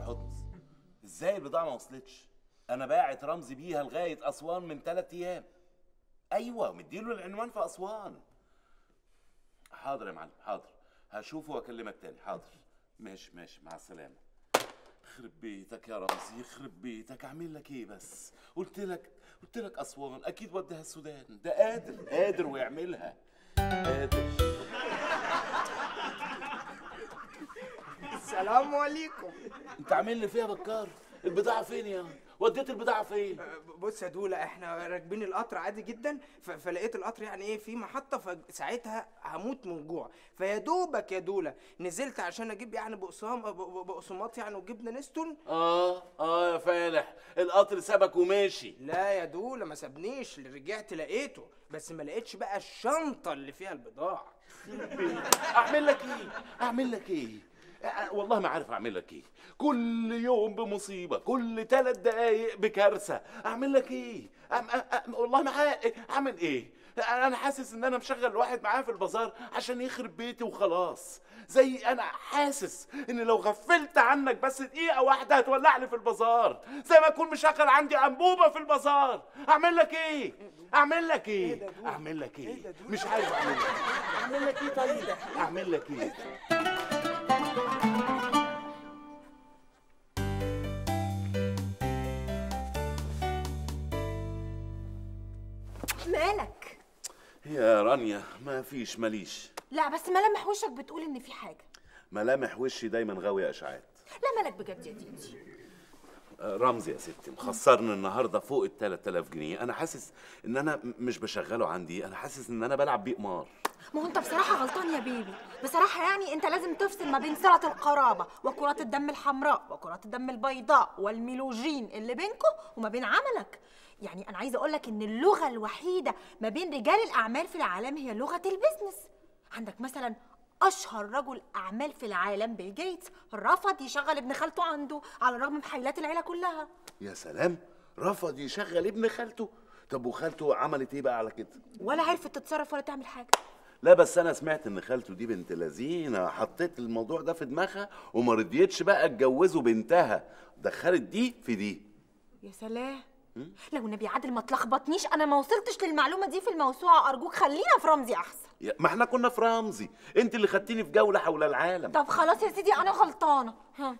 حط إزاي البضاعة ما وصلتش؟ أنا باعت رمزي بيها لغاية أسوان من ثلاث أيام. أيوه مديله العنوان في أسوان. حاضر يا معلم حاضر. هشوفه وأكلمك تاني. حاضر. ماشي ماشي مع السلامة. يخرب بيتك يا رمزي يخرب بيتك. أعمل لك إيه بس؟ قلت لك قلت لك أسوان أكيد وديها السودان. ده قادر قادر ويعملها. قادر. السلام عليكم. انت عامل لي فيها بكار. البضاعة فين يا؟ وديت البضاعة فين؟ بص يا دولا إحنا راكبين القطر عادي جدا فلقيت القطر يعني إيه في محطة فساعتها هموت من جوع فيا دوبك يا دولا نزلت عشان أجيب يعني بقسام بقسماط يعني وجبنة نستون. آه آه يا فالح القطر سبك وماشي. لا يا دولا ما سابنيش اللي رجعت لقيته. بس ما لقيتش بقى الشنطة اللي فيها البضاعة. أعمل لك إيه؟ أعمل لك إيه؟ والله ما عارف أعمل لك إيه. كل يوم بمصيبة كل ثلاث دقايق بكارثة. أعمل لك إيه؟ أم أم أم والله ما عارف أعمل إيه؟ أنا حاسس إن أنا مشغل واحد معايا في البازار عشان يخرب بيتي وخلاص. زي أنا حاسس إن لو غفلت عنك بس دقيقة واحدة هتولع لي في البازار. زي ما أكون مشغل عندي أنبوبة في البازار. أعمل لك إيه؟ أعمل لك إيه؟ أعمل لك إيه؟ مش عارف أعمل لك إيه. أعمل لك إيه طيب؟ أعمل لك إيه؟ يا رانيا ما فيش ماليش لا بس ملامح وشك بتقول إن في حاجة. ملامح وشي دايما غاوية اشعاعات لا مالك بجد يا ديدي. آه، رمزي يا ستي مخسرني النهارده فوق ال 3000 جنيه. أنا حاسس إن أنا مش بشغله عندي. أنا حاسس إن أنا بلعب بيه قمار. ما هو أنت بصراحة غلطان يا baby. بصراحة يعني أنت لازم تفصل ما بين صله القرابة وكرات الدم الحمراء وكرات الدم البيضاء والميلوجين اللي بينكم وما بين عملك. يعني أنا عايزة أقول لك إن اللغة الوحيدة ما بين رجال الأعمال في العالم هي لغة ال business. عندك مثلا أشهر رجل أعمال في العالم بيل جيتس رفض يشغل ابن خالته عنده على الرغم من حيلات العيلة كلها. يا سلام! رفض يشغل ابن خالته. طب وخالته عملت إيه بقى على كده؟ ولا عرفت تتصرف ولا تعمل حاجة. لا بس أنا سمعت إن خالته دي بنت لذينة حطيت الموضوع ده في دماغها وما رضيتش بقى اتجوزه بنتها. دخلت دي في دي. يا سلام! لو النبي عادل ما تلخبطنيش أنا ما وصلتش للمعلومة دي في الموسوعة أرجوك خلينا في رمزي أحسن. ما إحنا كنا في رمزي. أنت اللي خدتيني في جولة حول العالم. طب خلاص يا سيدي أنا غلطانة. ها.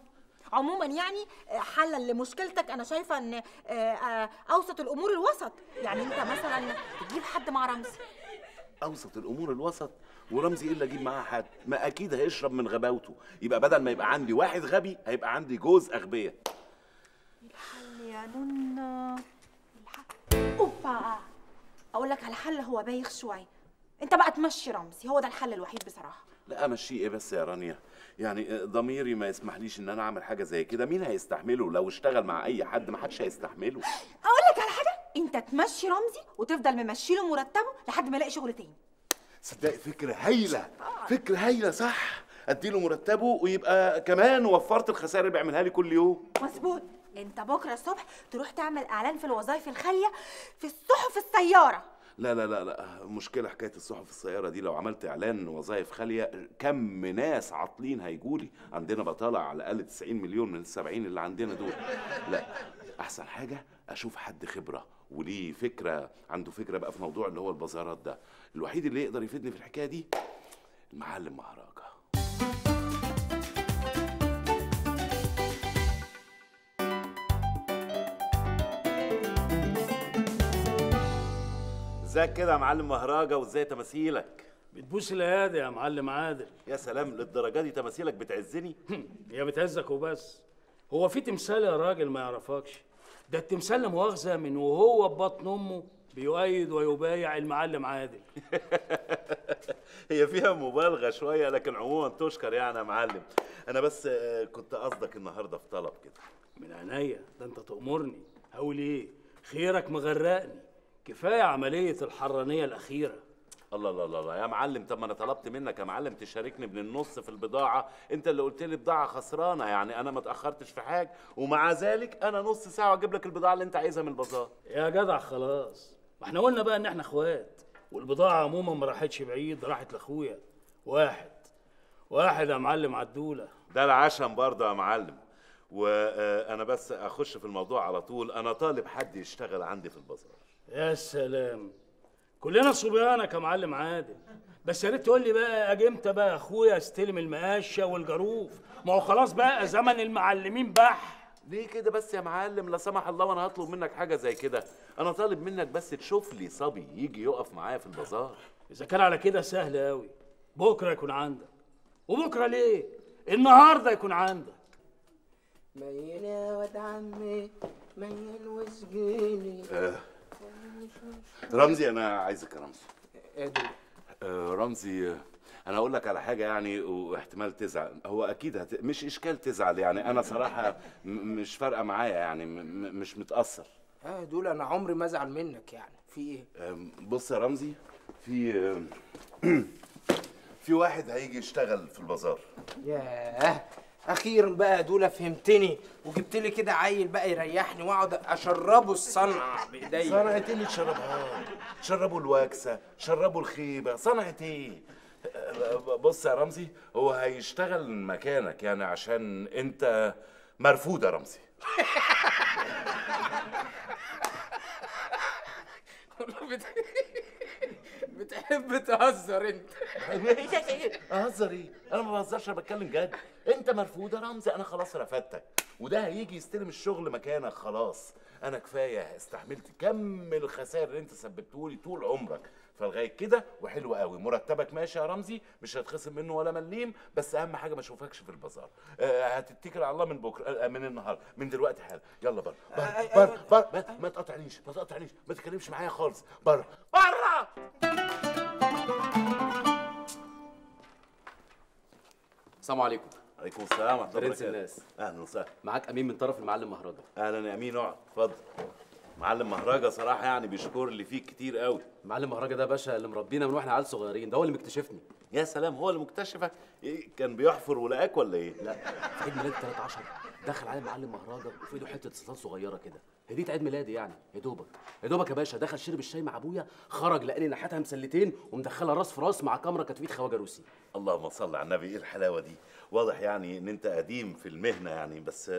عموما يعني آه، حلا لمشكلتك أنا شايفة إن آه، آه، أوسط الأمور الوسط. يعني أنت مثلا تجيب حد مع رمزي. أوسط الأمور الوسط؟ ورمزي إيه اللي أجيب معاه حد؟ ما أكيد هيشرب من غباوته. يبقى بدل ما يبقى عندي واحد غبي هيبقى عندي جوز أغبياء. الحل الحل أوبا. أقول لك على حل هو بايخ شوية أنت بقى تمشي رمزي. هو ده الحل الوحيد بصراحة. لا امشي إيه بس يا رانيا؟ يعني ضميري ما يسمحليش إن أنا أعمل حاجة زي كده. مين هيستحمله؟ لو اشتغل مع أي حد ما حدش هيستحمله. أقول لك على حاجة. أنت تمشي رمزي وتفضل ممشي له مرتبه لحد ما يلاقي شغل تاني. صدقي فكره هايلة. فكره هايلة صح؟ أديله مرتبه ويبقى كمان وفرت الخسائر اللي بيعملها لي كل يوم. مظبوط. انت بكرة الصبح تروح تعمل اعلان في الوظائف الخالية في الصحف السيارة. لا لا لا لا. مشكلة حكاية الصحف السيارة دي لو عملت إعلان وظائف خالية كم ناس عاطلين هيجولي عندنا بطالة على الأقل 90 مليون من السبعين اللي عندنا دول. لا أحسن حاجة أشوف حد خبرة وليه فكرة عنده فكرة بقى في موضوع اللي هو البازارات ده. الوحيد اللي يقدر يفيدني في الحكاية دي المعلم مهرجة ازيك كده يا معلم مهرجة وازاي تماثيلك؟ بتبوس الايادي يا معلم عادل. يا سلام للدرجة دي تماثيلك بتعزني؟ هي بتهزك وبس. هو في تمثال يا راجل ما يعرفكش؟ ده التمثال مؤاخذة من وهو ببطن أمه بيؤيد ويبايع المعلم عادل. هي فيها مبالغة شوية لكن عموما تشكر يعني يا معلم. أنا بس آه، كنت قصدك النهاردة في طلب كده. من عينيا ده أنت تأمرني. هقول إيه؟ خيرك مغرقني. كفاية عملية الحرانية الأخيرة. الله الله الله الله. يا معلم طب ما أنا طلبت منك يا معلم تشاركني من النص في البضاعة. أنت اللي قلت لي بضاعة خسرانة يعني أنا ما اتأخرتش في حاجة. ومع ذلك أنا نص ساعة وأجيب لك البضاعة اللي أنت عايزها من البازار. يا جدع خلاص. ما إحنا قلنا بقى إن إحنا إخوات. والبضاعة عموما ما راحتش بعيد راحت لأخويا. واحد. واحد يا معلم عدولة. ده العشم برضه يا معلم. وأنا بس أخش في الموضوع على طول. أنا طالب حد يشتغل عندي في البازار. يا سلام. كلنا صبيانك يا معلم عادل. بس يا ريت تقول لي بقى أجي إمتى بقى يا أخويا استلم المقاشة والجاروف؟ ما هو خلاص بقى زمن المعلمين بح. ليه كده بس يا معلم؟ لا سمح الله وأنا هطلب منك حاجة زي كده. أنا طالب منك بس تشوف لي صبي يجي يقف معايا في البازار. إذا كان على كده سهل قوي بكرة يكون عندك. وبكرة ليه؟ النهارده يكون عندك. ميل يا واد عمي ميل وسجيني. رمزي أنا عايزك يا رمزي. دولا آه، رمزي أنا أقول لك على حاجة يعني واحتمال تزعل. هو أكيد هت... مش إشكال تزعل يعني. أنا صراحة م... مش فارقة معايا يعني مش متأثر. آه يا دولا أنا عمري ما أزعل منك يعني. في إيه؟ بص يا رمزي في في واحد هيجي يشتغل في البازار. ياه! أخيرا بقى دولا فهمتني وجبت لي كده عيل بقى يريحني وأقعد أشربه الصنعة بإيديا. صنعة إيه اللي تشربها؟ شربوا الواكسة شربوا الخيبة صنعة إيه؟ بص يا رمزي هو هيشتغل مكانك يعني عشان أنت مرفوض يا رمزي. بتحب تهزر انت. اهزر إيه أنا ما بهزرش أنا بتكلم جد. انت مرفوض يا رمزي أنا خلاص رفدتك وده هيجي يستلم الشغل مكانك خلاص. أنا كفاية استحملت كم الخسائر اللي انت سببته لي طول عمرك. فلغايه كده وحلو قوي. مرتبك ماشي يا رمزي؟ مش هتخصم منه ولا مليم بس اهم حاجة ما اشوفكش في البازار. آه هتتكل على الله من بكرة آه من النهار من دلوقتي حالا. يلا بره بره بره بره ما- ما تقاطعنيش ما تقاطعنيش. ما تتكلمش معايا خالص. بره بره! السلام عليكم. عليكم السلام ورحمة الله وبركاته. الناس. أهلا وسهلا. معاك أمين من طرف المعلم مهرجة أهلا يا أمين اقعد اتفضل. معلم مهرجة صراحة يعني بيشكر اللي فيك كتير قوي. المعلم مهرجة ده باشا اللي مربينا من وإحنا عيال صغيرين ده هو اللي مكتشفني. يا سلام هو اللي مكتشفك؟ إيه كان بيحفر ولقاك ولا إيه؟ لا في عيد ميلادي 13 دخل علي المعلم مهرجة وفي ايده حتة صلصال صغيرة كده. هديت عيد ميلادي يعني يا دوبك. يا دوبك يا باشا دخل شرب الشاي مع أبويا خرج لقاني ناحيتها مسلتين ومدخلها راس في راس مع كاميرا كانت في إيد خواجه روسي اللهم صل على النبي إيه الحلاوة دي؟ واضح يعني إن أنت قديم في المهنة يعني بس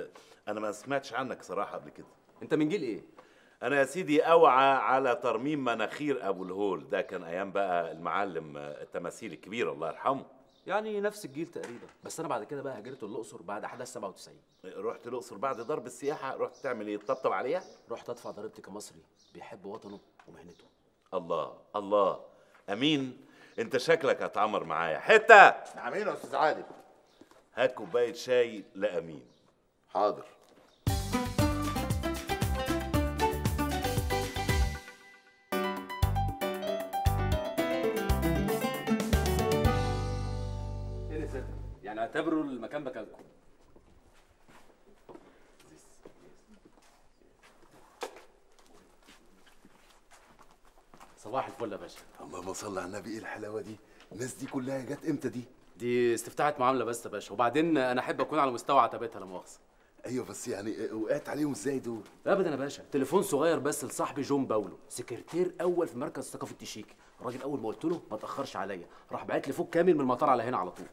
أنا ما سمعتش عنك صراحة قبل كده. أنت من جيل إيه؟ أنا يا سيدي أوعى على ترميم مناخير أبو الهول. ده كان أيام بقى المعلم التماثيل الكبير الله يرحمه. يعني نفس الجيل تقريبا. بس أنا بعد كده بقى هاجرت الأقصر بعد أحداث 97 رحت الأقصر بعد ضرب السياحة؟ رحت تعمل إيه؟ تطبطب عليها؟ رحت أدفع ضريبتي كمصري. بيحب وطنه ومهنته. الله الله. أمين. أنت شكلك هتعمر معايا. حتة! نعمين يا أستاذ عادل. هات كوباية شاي لأمين. حاضر. اعتبروا المكان مكانكم. صباح الفل يا باشا. اللهم صل على النبي إيه الحلاوة دي؟ الناس دي كلها جت إمتى دي؟ دي استفتاحة معاملة بس يا باشا. وبعدين أنا أحب أكون على مستوى عتبتها لا مؤاخذة أيوه بس يعني وقعت عليهم إزاي دول؟ ابدا يا باشا. تليفون صغير بس لصاحبي جون باولو سكرتير أول في مركز ثقافه تشيك الراجل أول ما قلت له ما تأخرش عليا. راح باعت لي فوق كامل من المطار على هنا على طول.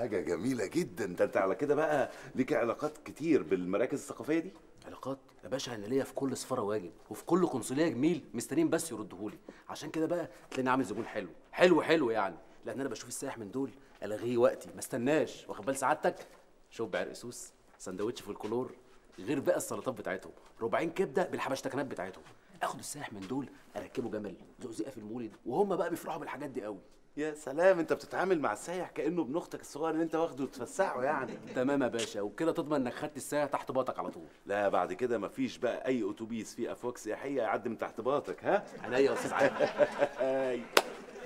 حاجة جميلة جدا. ده أنت على كده بقى ليك علاقات كتير بالمراكز الثقافية دي؟ علاقات؟ يا باشا أنا ليا في كل سفاره واجب وفي كل قنصلية جميل مستنيين بس يردهولي. عشان كده بقى تلاقيني عامل زبون حلو. حلو حلو يعني. لأن أنا بشوف السائح من دول ألغيه وقتي. ما استناش. واخد بال سعادتك؟ شوف بعرق سوس سندوتش في الكلور غير بقى السلطات بتاعتهم. ربعين كبدة بالحبشتكنات بتاعتهم. آخد السائح من دول أركبه جمل زقزقه في المولد. وهم بقى بيفرحوا بالحاجات دي قوي. يا سلام انت بتتعامل مع السايح كأنه ابن أختك الصغير اللي انت واخده وتفسحه يعني. تمام يا باشا وبكده تضمن انك خدت السائح تحت باطك على طول. لا بعد كده مفيش بقى أي أتوبيس فيه أفواج سياحية يعدي من تحت باطك ها؟ عينيا يا أستاذ علي.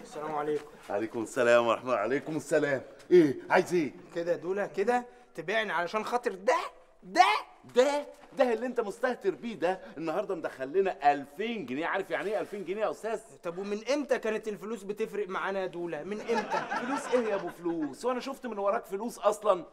السلام عليكم. عليكم السلام ورحمة الله. عليكم السلام. إيه عايز إيه؟ كده يا دولا كده تبيعني علشان خاطر ده ده ده ده اللي انت مستهتر بيه ده النهارده مدخل لنا 2000 جنيه. عارف يعني إيه 2000 جنيه يا أستاذ؟ طب ومن إمتى كانت الفلوس بتفرق معانا يا دولا من إمتى؟ فلوس إيه يا أبو فلوس؟ وأنا شفت من وراك فلوس أصلا.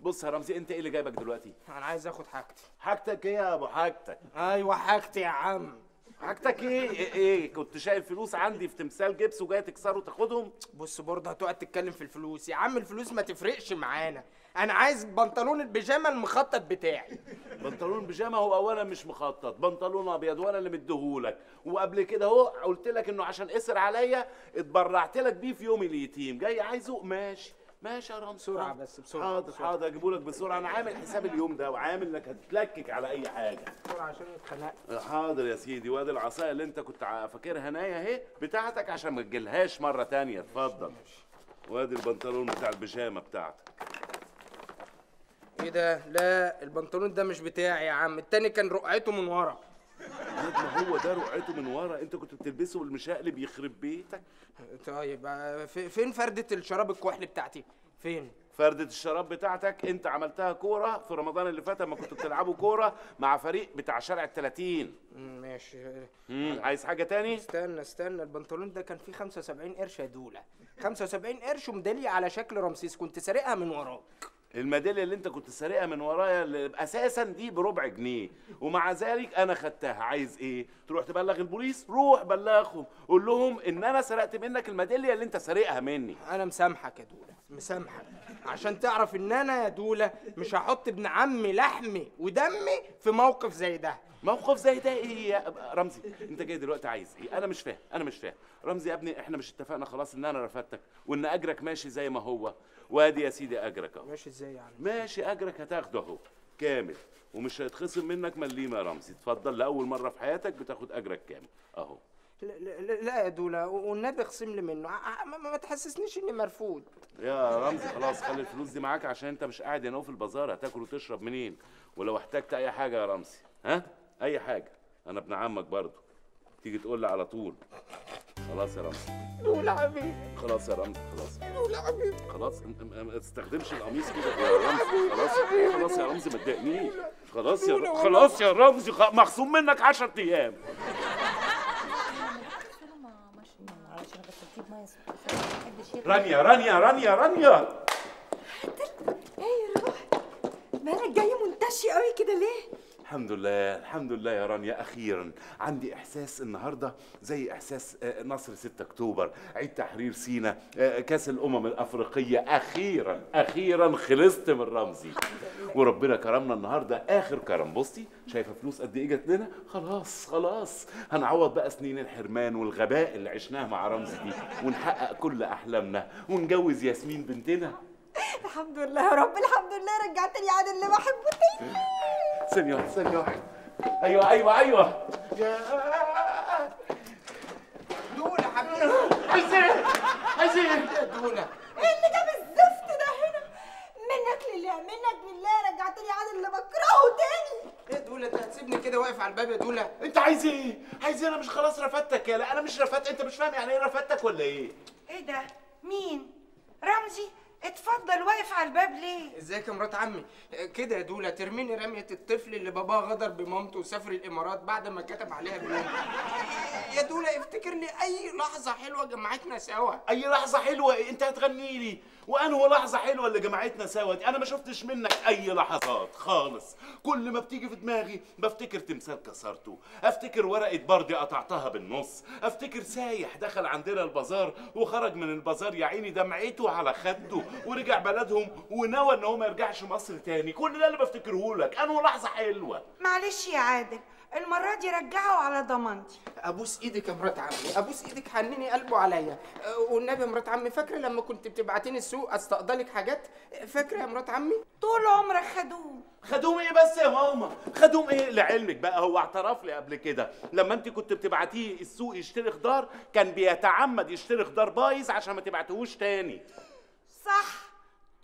بص يا رمزي أنت إيه اللي جايبك دلوقتي؟ أنا عايز آخد حاجتي. حاجتك إيه يا أبو حاجتك؟ أيوه حاجتي يا عم. حاجتك إيه؟ إيه, إيه؟ كنت شايل فلوس عندي في تمثال جبس وجاي تكسره وتاخدهم بص برضه هتقعد تتكلم في الفلوس. يا عم الفلوس ما تفرقش معانا. أنا عايز بنطلون البيجامة المخطط بتاعي. بنطلون بيجامة هو اولا مش مخطط بنطلون أبيض وأنا اللي مديهولك. وقبل كده اهو قلت لك إنه عشان قسر عليا اتبرعت لك بيه في يوم اليتيم. جاي عايزه؟ ماشي. ماشي يا رامز بسرعة. بس، بسرعة، حاضر بسرعة. حاضر أجيبه لك بسرعة. أنا عامل حساب اليوم ده وعامل إنك هتتلكك على أي حاجة. بسرعة عشان اتخنقت. حاضر يا سيدي. وادي العصاية اللي أنت كنت فاكرها نايه أهي بتاعتك عشان ما تجيلهاش مرة تانية. اتفضل. وادي البنطلون بتاع البيجامة بتاعتك. إيه ده؟ لا البنطلون ده مش بتاعي يا عم التاني كان رقعته من ورا. ما هو ده رقعته من ورا انت كنت بتلبسه بالمشقلب يخرب بيتك. طيب آه، في- فين فردة الشراب الكحل بتاعتي؟ فين؟ فردة الشراب بتاعتك انت عملتها كورة في رمضان اللي فات لما كنتوا بتلعبوا كورة مع فريق بتاع شارع التلاتين. مم، ماشي. مم، عايز حاجة تاني؟ استنى استنى البنطلون ده كان فيه 75 قرش يا دولة. 75 قرش وميدالية على شكل رمسيس كنت سارقها من وراك. الميدالية اللي انت كنت سارقها من ورايا اللي أساسا دي بربع جنيه. ومع ذلك أنا خدتها. عايز إيه؟ تروح تبلغ البوليس؟ روح بلغهم. قول لهم إن أنا سرقت منك الميدالية اللي انت سارقها مني. أنا مسامحك يا دولة. مسامحك. عشان تعرف إن أنا يا دولة مش هحط ابن عمي لحمي ودمي في موقف زي ده. موقف زي ده إيه يا رمزي؟ أنت جاي دلوقتي عايز إيه؟ أنا مش فاهم. أنا مش فاهم. رمزي يا ابني إحنا مش اتفقنا خلاص إن أنا رفدتك وإن أجرك ماشي زي ما هو. وادي يا سيدي أجرك. اهو ماشي إزاي يعني؟ ماشي أجرك هتاخده. اهو كامل. ومش هيتخصم منك مليم يا رمزي. اتفضل لأول مرة في حياتك بتاخد أجرك كامل. أهو. لا, لا, لا يا دولة والنبي اخصم لي منه. ما, ما تحسسنيش إني مرفوض. يا رمزي خلاص خلي الفلوس دي معاك عشان أنت مش قاعد هنا في البازار. هتاكل وتشرب منين؟ ولو احتجت أي حاجة يا رمزي. ها؟ أي حاجة. أنا ابن عمك برضه. تيجي تقول لي على طول. خلاص يا رمزي دولة حبيبي خلاص يا رمزي خلاص. دولة حبيبي خلاص انت ما تستخدمش القميص كده. يا رمزي خلاص خلاص يا رمزي ما تضايقنيش. خلاص يا خلاص يا رمزي مخصوم منك 10 أيام. رانيا رانيا رانيا رانيا. إيه يا روح؟ مالك جاي منتشي قوي كده ليه؟ الحمد لله الحمد لله يا رانيا. أخيرا عندي إحساس النهارده زي إحساس آه، نصر 6 أكتوبر عيد تحرير سينا آه، كأس الأمم الأفريقية. أخيرا أخيرا خلصت من رمزي. وربنا كرمنا النهارده. آخر كرم. بصي شايفة فلوس قد إيه جت لنا؟ خلاص خلاص. هنعوض بقى سنين الحرمان والغباء اللي عشناه مع رمزي دي ونحقق كل أحلامنا ونجوز ياسمين بنتنا. الحمد لله يا رب الحمد لله رجعت لي عاد اللي بحبه تاني. ثانية واحدة ثانية واحدة. أيوه أيوه أيوه. يا. دولة حبيبي. إيه؟ عايز إيه؟ يا دولة. إيه اللي جاب الزفت ده هنا؟ منك لله منك لله رجعت لي عاد اللي بكرهه تاني. إيه يا دولة أنت هتسيبني كده واقف على الباب يا دولة؟ أنت عايز إيه؟ عايز إيه؟ أنا مش خلاص رفدتك يا لا أنا مش رفدت أنت مش فاهم يعني إيه رفدتك ولا إيه؟ إيه ده؟ مين؟ رمزي؟ اتفضل واقف على الباب ليه؟ ازيك يا مرات عمي؟ كده يا دولة ترميني رمية الطفل اللي باباه غدر بمامته وسافر الإمارات بعد ما كتب عليها بيوم يا دولة افتكر لي أي لحظة حلوة جمعتنا سوا. أي لحظة حلوة؟ إيه؟ أنت هتغني لي. وأنه لحظة حلوة اللي جمعتنا سوا دي. أنا ما شفتش منك أي لحظات خالص. كل ما بتيجي في دماغي بفتكر تمثال كسرته. أفتكر ورقة بردي قطعتها بالنص. أفتكر سايح دخل عندنا البازار وخرج من البازار يا عيني دمعته على خده ورجع بلدهم ونوى إن هو ما يرجعش مصر تاني. كل ده اللي بفتكره لك أنه لحظة حلوة. معلش يا عادل المرة دي رجعه على ضمانتي. أبوس إيدك يا مرات عمي أبوس إيدك حنني قلبه عليا. آه، والنبي يا مرات عمي فاكرة لما كنت بتبعتيني السوق استقضلك حاجات؟ فاكرة يا مرات عمي؟ طول عمرك خدوم. خدوم إيه بس يا ماما؟ خدوم إيه لعلمك بقى؟ هو اعترف لي قبل كده. لما أنت كنت بتبعتيه السوق يشتري خضار كان بيتعمد يشتري خضار بايظ عشان ما تبعتهوش تاني. صح.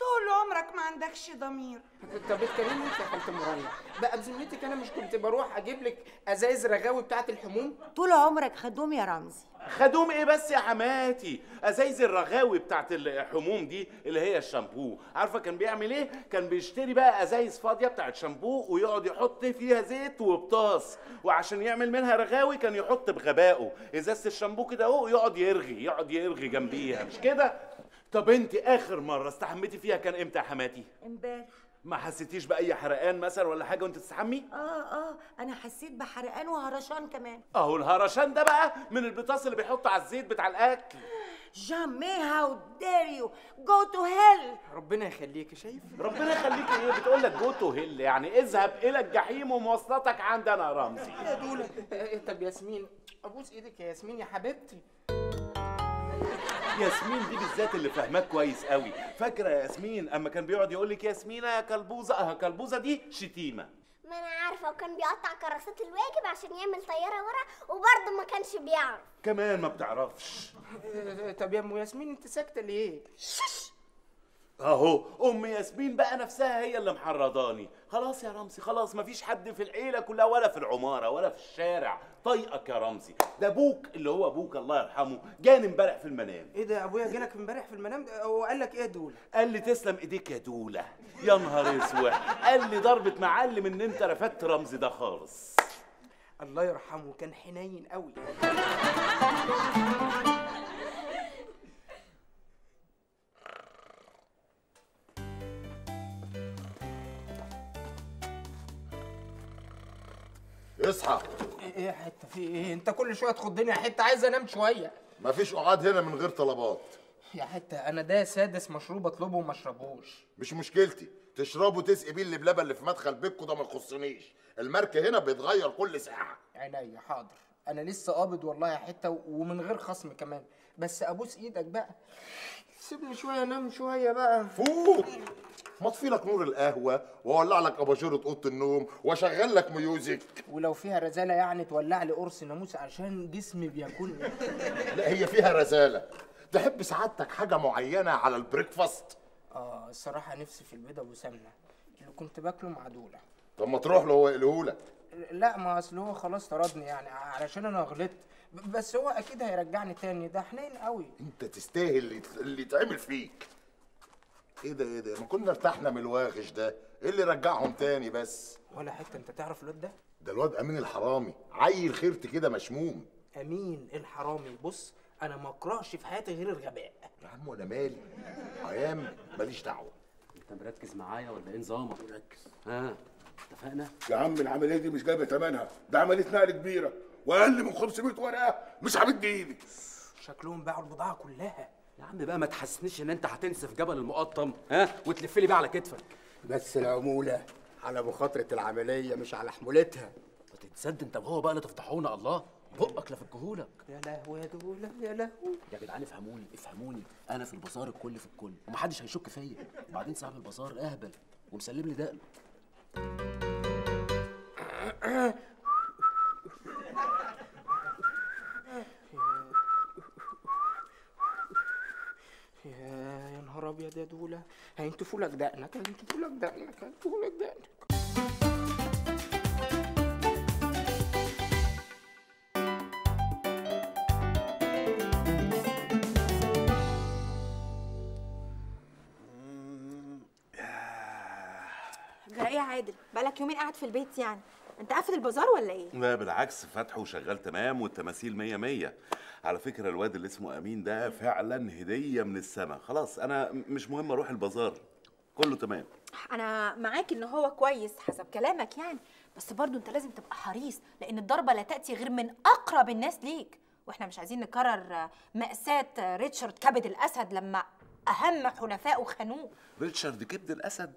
طول عمرك ما عندكش ضمير. طب اتكلمي انت يا خالة مريم. بقى بذمتك أنا مش كنت بروح أجيب لك أزايز رغاوي بتاعت الحموم؟ طول عمرك خدوم يا رمزي. خدوم إيه بس يا حماتي؟ أزايز الرغاوي بتاعت الحموم دي اللي هي الشامبو. عارفة كان بيعمل إيه؟ كان بيشتري بقى أزايز فاضية بتاعت شامبو ويقعد يحط فيها زيت وبطاس وعشان يعمل منها رغاوي كان يحط بغبائه. إزازة الشامبو كده أهو يقعد يرغي يقعد يرغي جنبيها. مش كده؟ طب انت اخر مرة استحميتي فيها كان إمتى يا حماتي؟ امبارح. ما حسيتيش بأي حرقان مثلا ولا حاجة وانت تستحمي آه آه. أنا حسيت بحرقان وهرشان كمان. اهو الهرشان ده بقى من البطاس اللي بيحطوا على الزيت بتاع الأكل. جامي how dare you go to hell ربنا يخليك شايف. ربنا يخليك. إيه؟ بتقول لك go to hell يعني اذهب إلى الجحيم ومواصلاتك عندنا يا رمزي. يا دولة. آه، طب ياسمين أبوس إيدك يا ياسمين يا حبيبتي. ياسمين دي بالذات اللي فاهماك كويس قوي. فاكرة يا ياسمين أما كان بيقعد يقول لك ياسمينة يا كلبوزة آه كلبوزة دي شتيمة. ما أنا عارفة وكان بيقطع كراسات الواجب عشان يعمل طيارة ورا وبرضه ما كانش بيعرف. كمان ما بتعرفش. طب يا أم ياسمين أنت ساكتة ليه؟ أهو أم ياسمين بقى نفسها هي اللي محرضاني. خلاص يا رمزي خلاص مفيش حد في العيلة كلها ولا في العمارة ولا في الشارع. طيقك يا رمزي ده أبوك اللي هو أبوك الله يرحمه جاني امبارح في المنام. إيه ده أبويا جالك امبارح في المنام؟ ده هو قال لك إيه يا قال لي تسلم إيديك يا دولة. يا نهار أسود. قال لي ضربة معلم إن أنت رفدت رمزي ده خالص. الله يرحمه كان حنين قوي اصحى. إيه يا حتة في إيه؟ انت كل شوية تخضني يا حتة عايز انام شوية. مفيش قعاد هنا من غير طلبات. يا حتة أنا ده سادس مشروب اطلبه وما اشربوش. مش مشكلتي. تشربوا تسقي بيه اللي بلبن اللي في مدخل بيتكم ده ما يخصنيش. الماركه هنا بيتغير كل ساعة. عينيا حاضر. أنا لسه قابض والله يا حتة ومن غير خصم كمان. بس أبوس إيدك بقى. سيبني شوية انام شوية بقى. فوق! ما اطفي لك نور القهوة وأولع لك أباجورة أوضة النوم وأشغل لك music. ولو فيها رزالة يعني تولع لي قرص ناموس عشان جسمي بياكلني. لا هي فيها رزالة. تحب سعادتك حاجة معينة على البريكفاست؟ آه الصراحة نفسي في البيضة وسمنه اللي كنت باكله مع دولة. طب ما تروح له هو يقلهولك لا ما أصل هو خلاص طردني يعني علشان أنا غلطت. بس هو أكيد هيرجعني تاني. ده حنين قوي. أنت تستاهل اللي يت- اللي يتعمل فيك. إيه ده إيه ده؟ ما كنا ارتحنا من الواغش ده. إيه اللي رجعهم تاني بس؟ ولا حتة. أنت تعرف الواد ده؟ ده الواد أمين الحرامي. عيل خيرت كده مشموم. أمين الحرامي. بص أنا ما اقراش في حياتي غير الغباء. يا عم وأنا مالي؟ أيام ماليش دعوة. أنت مركز معايا ولا إيه نظامك؟ مركز. ها؟ اتفقنا؟ يا عم العملية دي مش جايبة ثمنها ده عملية نقل كبيرة. وأقل من 500 ورقة مش همد ايدي شكلهم باعوا البضاعة كلها. يا عم بقى ما تحسسنيش إن أنت هتنسف جبل المقطم ها؟ وتلف لي بيه على كتفك. بس العمولة على مخاطرة العملية مش على حمولتها. تتصدق أنت وهو بقى اللي تفضحونا الله. بقك لا فكهولك. يا لهوي يا دولة يا لهوي. يا جدعان افهموني افهموني. أنا في البازار الكل في الكل. ومحدش هيشك فيا. وبعدين صاحب البازار أهبل ومسلم لي دقن. يا نهار أبيض يا دولة. هينتفوا لك دقنك هينتفوا لك دقنك هينتفوا لك دقنك. جرى إيه يا عادل؟ بقالك يومين قاعد في البيت يعني. انت قافل البازار ولا إيه؟ لا بالعكس فاتحه وشغال تمام والتماثيل مية مية. على فكرة الواد اللي اسمه أمين ده فعلا هدية من السما. خلاص أنا م- مش مهم أروح البازار. كله تمام. أنا معاك إن هو كويس حسب كلامك يعني بس برضو أنت لازم تبقى حريص لأن الضربة لا تأتي غير من أقرب الناس ليك. وإحنا مش عايزين نكرر مأساة ريتشارد كبد الأسد لما أهم حلفائه خانوه. ريتشارد كبد الأسد؟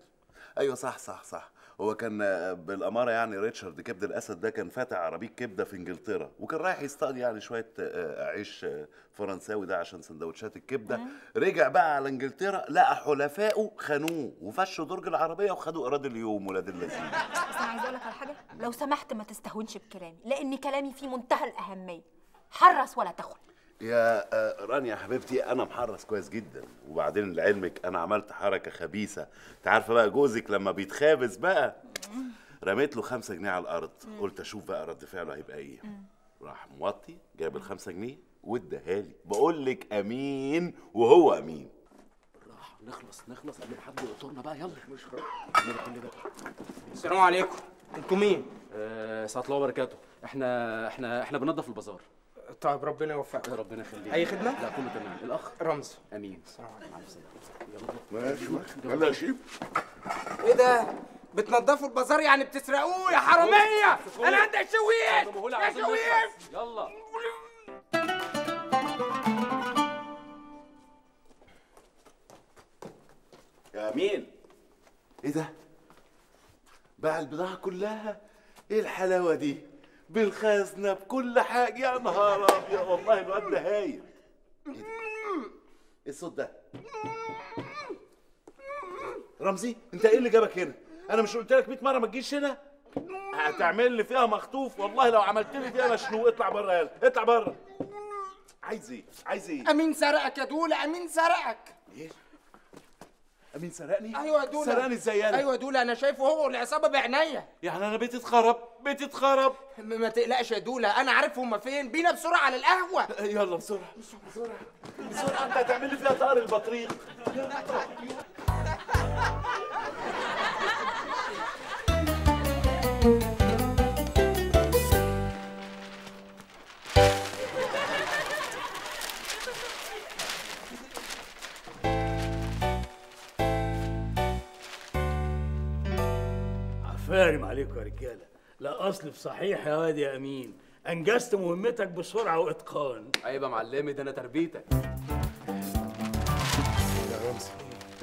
أيوة صح صح صح. هو كان آه، بالأمارة يعني ريتشارد كبد الأسد ده كان فاتح عربية كبدة في إنجلترا وكان رايح يصطاد يعني شوية آه، عيش آه، فرنساوي ده عشان سندوتشات الكبدة. رجع بقى على إنجلترا لقى حلفائه خانوه وفشوا درج العربية وخدوا إيراد اليوم ولاد اللذين. بس أنا عايزة أقول لك على حاجة لو سمحت ما تستهونش بكلامي لأن كلامي فيه منتهى الأهمية. حرص ولا تخن. يا آه، رانيا حبيبتي أنا محرص كويس جدا. وبعدين لعلمك أنا عملت حركة خبيثة. أنت عارفة بقى جوزك لما بيتخابس بقى رميت له خمسة جنيه على الأرض. قلت أشوف بقى رد فعله هيبقى إيه. راح موطي جاب الخمسة جنيه واداها لي. بقول لك أمين وهو أمين. راح نخلص نخلص. قبل ما حد يقطرنا بقى يلا. مش السلام عليكم. أنتوا مين؟ آه ساعة الله وبركاته. إحنا إحنا إحنا بننضف البازار. طيب ربنا يوفقك. ربنا يخليك. أي خدمة؟ لا كله تمام. الأخ؟ رمزي أمين. سلامه ماشي. يلا. يا شيب إيه ده؟ بتنضفوا البازار يعني بتسرقوه يا حرامية؟ أنا عندي شويش. يا شويش. يلا. يا مين؟ إيه ده؟ باع البضاعة كلها إيه الحلاوة دي؟ بالخزنة بكل حاجة. يا نهار أبيض. والله الواد ده هايل. إيه ده؟ إيه الصوت ده؟ رمزي أنت إيه اللي جابك هنا؟ أنا مش قلت لك 100 مرة ما تجيش هنا؟ هتعمل لي فيها مخطوف؟ والله لو عملت لي فيها مشنوق اطلع بره يلا. اطلع بره عايز إيه؟ عايز إيه؟ أمين سرقك يا دولة أمين سرقك. إيه؟ أمين سرقني؟ أيوه يا دوله سرقني إزاي أنا أيوه يا دوله أنا شايفه هو والعصابة بعينيا يعني أنا بيتي اتخرب بيتي اتخرب. ما تقلقش يا دوله أنا عارف هما فين. بينا بسرعة على القهوة. يلا بسرعة بسرعة. بسرعة. أنت هتعمل لي فيها طار البطريق. عفارم عليكم يا رجالة. لا أصل في صحيح يا واد يا أمين. أنجزت مهمتك بسرعة وإتقان. عيب يا معلمي ده أنا تربيتك. يا رمزي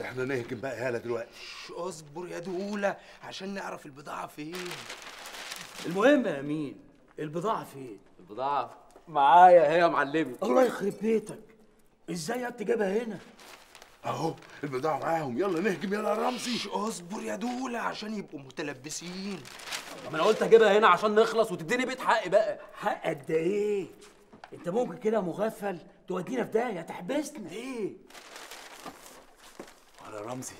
إحنا نهجم بقى يالا دلوقتي. اصبر يا دولة عشان نعرف البضاعة فين. المهم يا أمين البضاعة فين؟ البضاعة معايا هي يا معلمي. الله يخرب بيتك. إزاي انت جايبها هنا؟ اهو البضاعة معاهم. يلا نهجم يلا يا رمزي. اصبر يا دولة عشان يبقوا متلبسين. ما أنا قلت اجيبها هنا عشان نخلص وتديني بيت حقي بقى. حق قد إيه؟ انت ممكن كده مغفل تودينا في داهية تحبسنا إيه؟ على رمزي.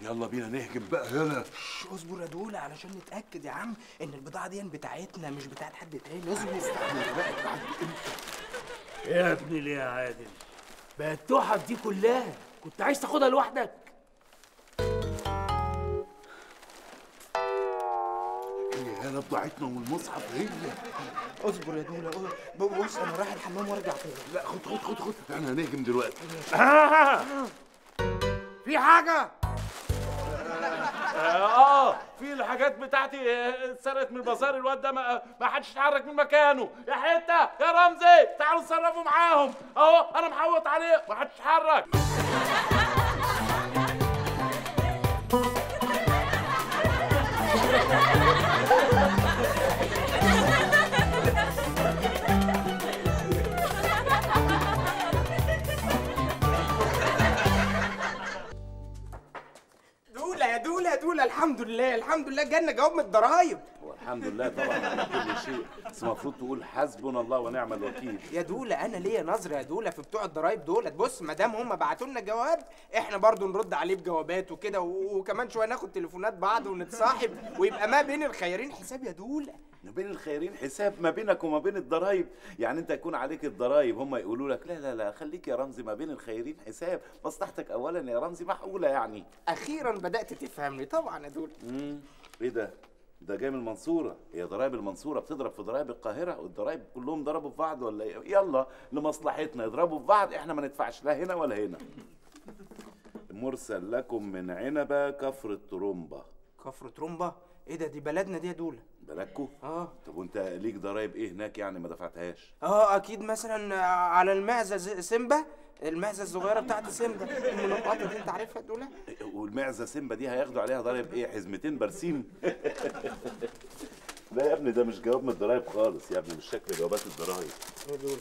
يلا بينا نهجم بقى شش، اصبر يا دولة علشان نتأكد يا عم إن البضاعة دي بتاعتنا مش بتاعت حد تاني. اصبر يا ابني ليه يا عادل بقى التحف دي كلها. كنت عايز تاخدها لوحدك. هي يالا بضاعتنا والمصحف هي. اصبر يا أصبر. بص أنا رايح الحمام وارجع تاني. لا خد خد خد خد. إحنا هنهجم دلوقتي. في حاجة؟ آه في الحاجات بتاعتي آه، اتسرقت من البازار الواد ده ما ما حدش اتحرك من مكانه. يا حتة يا رمزي تعالوا اتصرفوا معاهم. اهو أنا محوط عليه ما حدش اتحرك الحمد لله الحمد لله جالنا جواب من الضرايب. والحمد لله طبعا على كل شيء. بس المفروض تقول حسبنا الله ونعم الوكيل. يا دولة أنا ليا نظرة يا دولة في بتوع الضرايب دولت. بص ما دام هم بعتوا لنا جواب إحنا برضو نرد عليه بجوابات وكده وكمان شوية ناخد تليفونات بعض ونتصاحب ويبقى ما بين الخيرين حساب يا دولة. ما بين الخيرين حساب ما بينك وما بين الضرايب. يعني أنت يكون عليك الضرايب هم يقولوا لك لا لا لا خليك يا رمزي ما بين الخيرين حساب. مصلحتك اولا يا رمزي معقوله يعني. أخيرا بدأت تفهمني طبعا يا دولة. امم إيه ده؟ ده جاي من المنصورة. هي ضرايب المنصورة بتضرب في ضرايب القاهرة والضرايب كلهم ضربوا في بعض ولا إيه؟ يلا لمصلحتنا يضربوا في بعض إحنا ما ندفعش لا هنا ولا هنا. مرسل لكم من عنبة كفر الترومبة. كفر ترومبا إيه ده؟ دي بلدنا دي يا دولة. بلدكوا آه. طب وأنت ليك ضرايب إيه هناك يعني ما دفعتهاش؟ آه أكيد مثلا على المعزه سيمبا المعزة الصغيرة بتاعت سيمبا. المنقطة دي انت عارفها يا دوله والمعزة سيمبا دي هياخدوا عليها ضرايب إيه؟ حزمتين برسيم. لا يا ابني ده مش جواب من الضرايب خالص يا ابني مش شكل جوابات الضرايب يا دوله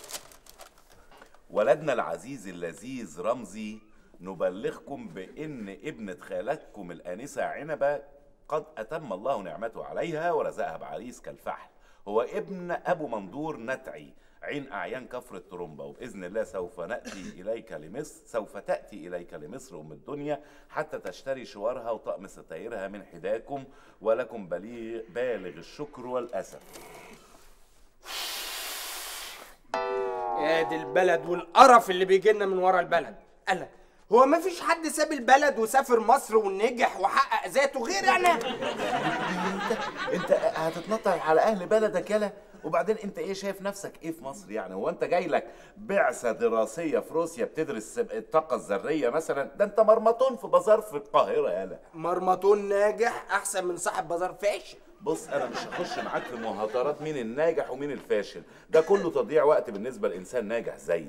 ولدنا العزيز اللذيذ رمزي نبلغكم بإن ابنة خالتكم الآنسة عنبة قد أتم الله نعمته عليها ورزقها بعريس كالفحل. هو ابن أبو مندور نتعي. عين أعيان كفر الترومبه وبإذن الله سوف نأتي إليك لمصر سوف تأتي إليك لمصر أم الدنيا حتى تشتري شوارها وطقم ستايرها من حداكم ولكم بليغ بالغ الشكر والأسف. يا دي البلد والقرف اللي بيجي لنا من ورا البلد. أنا هو ما فيش حد ساب البلد وسافر مصر ونجح وحقق ذاته غير أنا؟ انت هتتنطع على أهل بلدك يلا وبعدين انت إيه شايف نفسك إيه في مصر يعني؟ هو انت جاي لك بعثة دراسية في روسيا بتدرس الطاقة الذرية مثلا؟ ده انت مرمطون في بازار في القاهرة يالا مرمطون ناجح أحسن من صاحب بازار فاشل. بص أنا مش هخش معاك في مهاترات مين الناجح ومين الفاشل. ده كله تضييع وقت بالنسبة لإنسان ناجح زيي